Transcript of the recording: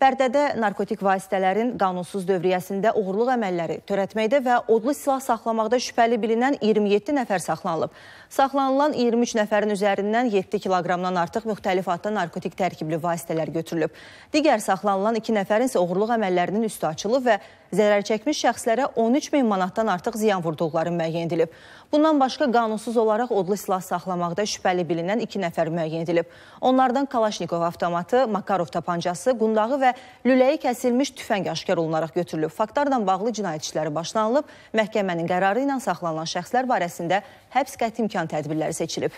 Bərdədə narkotik vasitələrin qanunsuz dövriyyəsində uğurluq əməlləri törətməkdə və odlu silah saxlamaqda şübhəli bilinən 27 nəfər saxlanılıb. Saxlanılan 23 nəfərin üzərindən 7 kiloqramdan artıq müxtəlif adda narkotik tərkibli vasitələr götürülüb. Digər saxlanılan 2 nəfərin isə uğurluq əməllərinin üstü açılıb və zərər çəkmiş şəxslərə 13 min manatdan artıq ziyan vurduqları müəyyən edilib. Bundan başqa qanunsuz olaraq odlu silah saxlamaqda şübhəli bilinən 2 nəfər müəyyən edilib. Onlardan Kalaşnikov avtomatı, Makarov tapancası, qundağı və lüləyi kəsilmiş tüfəng aşkar olunaraq götürülüb. Faktlarla bağlı cinayət işləri başlanılıb. Məhkəmənin qərarı ilə saxlanılan şəxslər barəsində həbs qəti imkan tədbirləri seçilib.